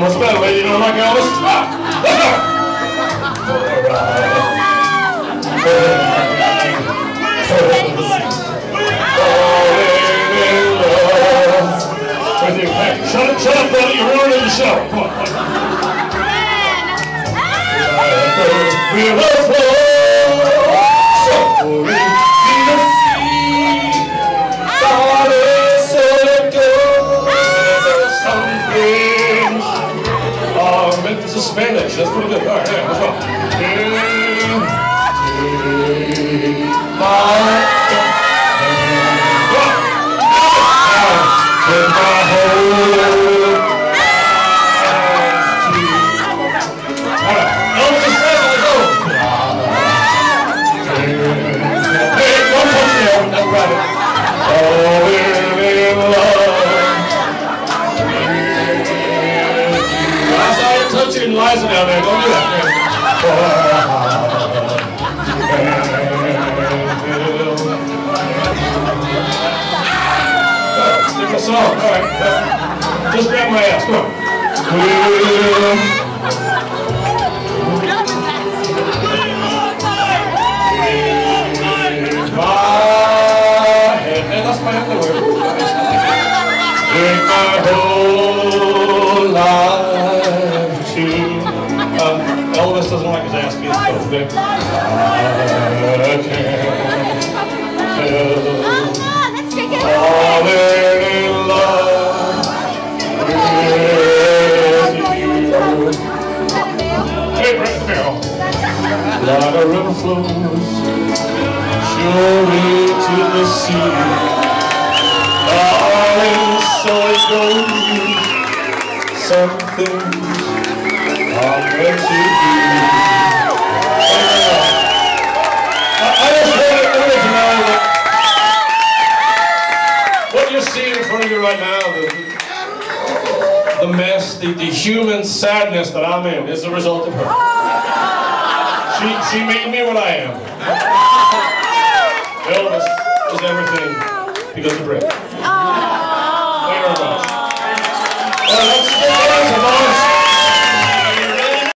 What's better, lady? Don't! Shut up, shut up. You're ruining the show. Come on. Come on. Are meant to Spanish. That's pretty good. All right, yeah, let's go. You touching Liza down there. Don't do that. Sing a song. All right. Just grab my ass. Come on. That's my. Take my Um, Elvis doesn't like his ass being big. I can't Farrell. Like a river flows surely to the sea. Darling, so it goes. The, the mess, the, the human sadness that I'm in is the result of her. She, she made me what I am. Elvis is everything because of Brett.